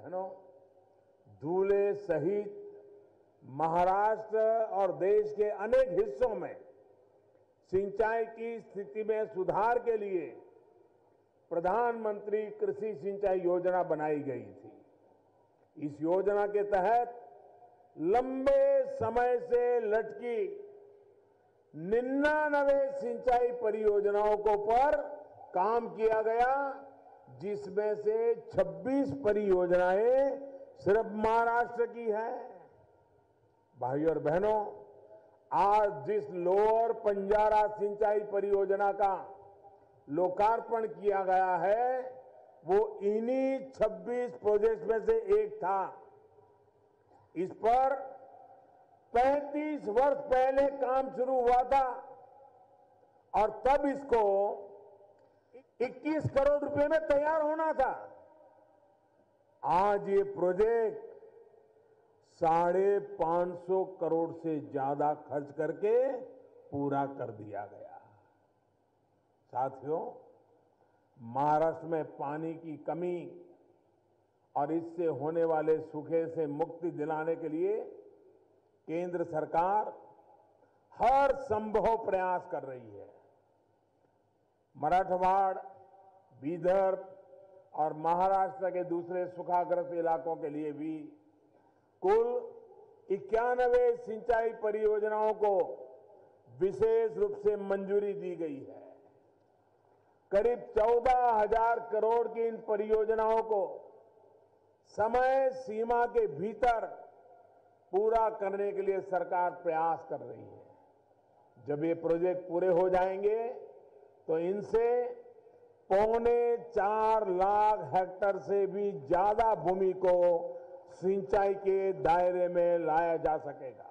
बहनों धूले सहित महाराष्ट्र और देश के अनेक हिस्सों में सिंचाई की स्थिति में सुधार के लिए प्रधानमंत्री कृषि सिंचाई योजना बनाई गई थी। इस योजना के तहत लंबे समय से लटकी निन्यानवे सिंचाई परियोजनाओं को पर काम किया गया। जिसमें से 26 परियोजनाएँ सिर्फ़ महाराष्ट्र की है। भाइयों और बहनों, आज जिस लोअर पंजारा सिंचाई परियोजना का लोकार्पण किया गया है, वो इन्हीं 26 प्रोजेक्ट में से एक था। इस पर 35 वर्ष पहले काम शुरू हुआ था और तब इसको 21 करोड़ रुपए में तैयार होना था। आज ये प्रोजेक्ट साढ़े पाँच सौ करोड़ से ज़्यादा खर्च करके पूरा कर दिया गया। साथियों, महाराष्ट्र में पानी की कमी और इससे होने वाले सूखे से मुक्ति दिलाने के लिए केंद्र सरकार हर संभव प्रयास कर रही है। मराठवाड़ विदर्भ और महाराष्ट्र के दूसरे सुखाग्रस्त इलाकों के लिए भी कुल इक्यानवे सिंचाई परियोजनाओं को विशेष रूप से मंजूरी दी गई है। करीब चौदह हज़ार करोड़ की इन परियोजनाओं को समय सीमा के भीतर पूरा करने के लिए सरकार प्रयास कर रही है। जब ये प्रोजेक्ट पूरे हो जाएँगे तो इनसे पौने चार लाख हेक्टर से भी ज़्यादा भूमि को सिंचाई के दायरे में लाया जा सकेगा।